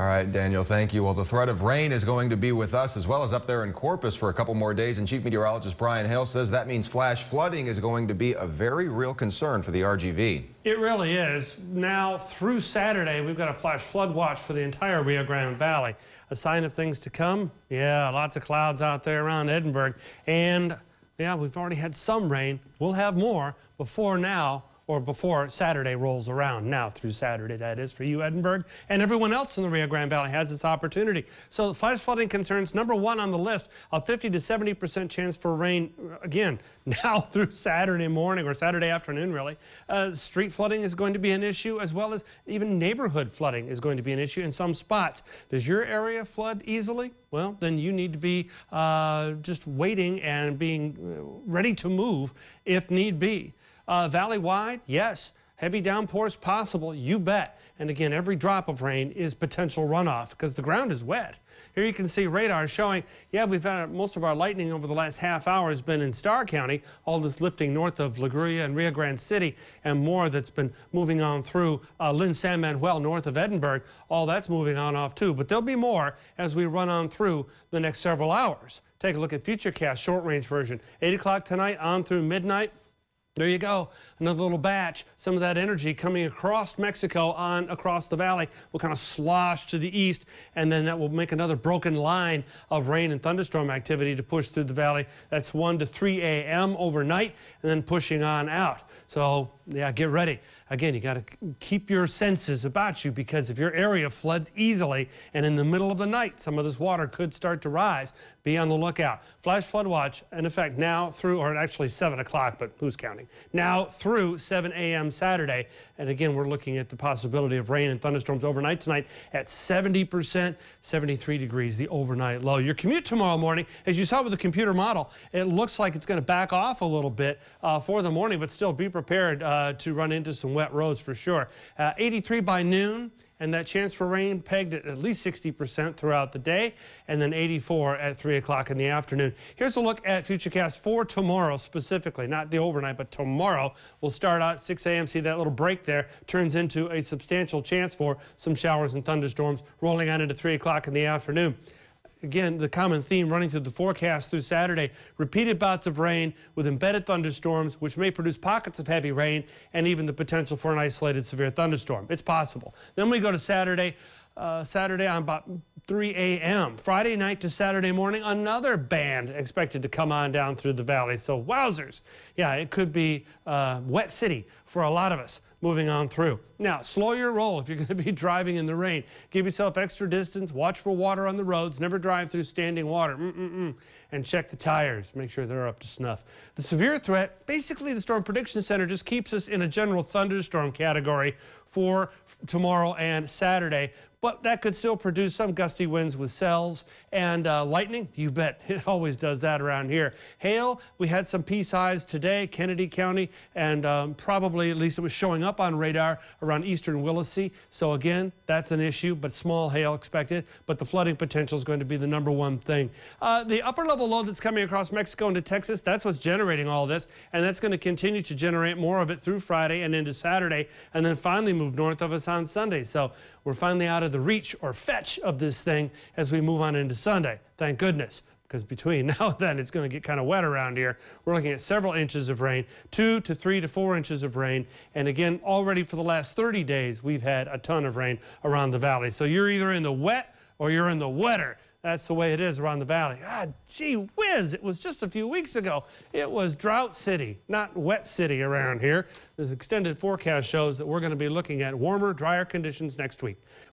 All right, Daniel, thank you. Well, the threat of rain is going to be with us as well as up there in Corpus for a couple more days. And Chief Meteorologist Brian Hale says that means flash flooding is going to be a very real concern for the RGV. It really is. Now, through Saturday, we've got a flash flood watch for the entire Rio Grande Valley. A sign of things to come? Yeah, lots of clouds out there around Edinburg. And, yeah, we've already had some rain. We'll have more before now or before Saturday rolls around. Now through Saturday, that is, for you, Edinburg, and everyone else in the Rio Grande Valley has this opportunity. So flash flooding concerns, number one on the list, a 50 to 70% chance for rain, again, now through Saturday morning or Saturday afternoon, really. Uh, street flooding is going to be an issue, as well as even neighborhood flooding is going to be an issue in some spots. Does your area flood easily? Well, then you need to be uh, just waiting and being uh, ready to move if need be. Uh, Valley-wide, yes. Heavy downpours possible, you bet. And again, every drop of rain is potential runoff because the ground is wet. Here you can see radar showing, yeah, we've had most of our lightning over the last half hour has been in Starr County, all this lifting north of La Grulla and Rio Grande City, and more that's been moving on through uh, Linn San Manuel north of Edinburg. All that's moving on off too, but there'll be more as we run on through the next several hours. Take a look at Futurecast short range version. 8 o'clock tonight on through midnight. There you go, another little batch. Some of that energy coming across Mexico on across the valley will kind of slosh to the east, and then that will make another broken line of rain and thunderstorm activity to push through the valley. That's 1 to 3 a.m. overnight, and then pushing on out. So, yeah, get ready. Again, you got to keep your senses about you because if your area floods easily and in the middle of the night, some of this water could start to rise. Be on the lookout. Flash flood watch in effect now through, or actually 7 o'clock, but who's counting? Now through 7 a.m. Saturday. And again, we're looking at the possibility of rain and thunderstorms overnight tonight at 70%, 73 degrees, the overnight low. Your commute tomorrow morning, as you saw with the computer model, it looks like it's going to back off a little bit uh, for the morning, but still be prepared uh, to run into some wet roads for sure. Uh, 83 by noon and that chance for rain pegged at at least 60% throughout the day, and then 84 at 3 o'clock in the afternoon. Here's a look at Futurecast for tomorrow specifically, not the overnight, but tomorrow. We'll start out 6 a.m. See that little break there turns into a substantial chance for some showers and thunderstorms rolling on into 3 o'clock in the afternoon again, the common theme running through the forecast through Saturday, repeated bouts of rain with embedded thunderstorms, which may produce pockets of heavy rain and even the potential for an isolated severe thunderstorm. It's possible. Then we go to Saturday. Uh, Saturday on about 3 a.m. Friday night to Saturday morning, another band expected to come on down through the valley. So wowzers. Yeah, it could be uh, wet city for a lot of us moving on through. Now, slow your roll if you're going to be driving in the rain. Give yourself extra distance. Watch for water on the roads. Never drive through standing water. Mm -mm -mm. And check the tires. Make sure they're up to snuff. The severe threat, basically the Storm Prediction Center just keeps us in a general thunderstorm category for tomorrow and Saturday, but that could still produce some gusty winds with cells and uh, lightning. You bet it always does that around here. Hail, we had some peace highs today, Kenedy County, and um, probably at least it was showing up on radar around eastern Willacy. So again, that's an issue, but small hail expected. But the flooding potential is going to be the number one thing. Uh, the upper level low that's coming across Mexico into Texas, that's what's generating all this, and that's going to continue to generate more of it through Friday and into Saturday, and then finally move north of us on Sunday. So we're finally out of the reach or fetch of this thing as we move on into Sunday. Thank goodness. Because between now and then, it's going to get kind of wet around here. We're looking at several inches of rain, two to three to four inches of rain. And again, already for the last 30 days, we've had a ton of rain around the valley. So you're either in the wet or you're in the wetter. That's the way it is around the valley. Ah, gee whiz, it was just a few weeks ago. It was drought city, not wet city around here. This extended forecast shows that we're going to be looking at warmer, drier conditions next week.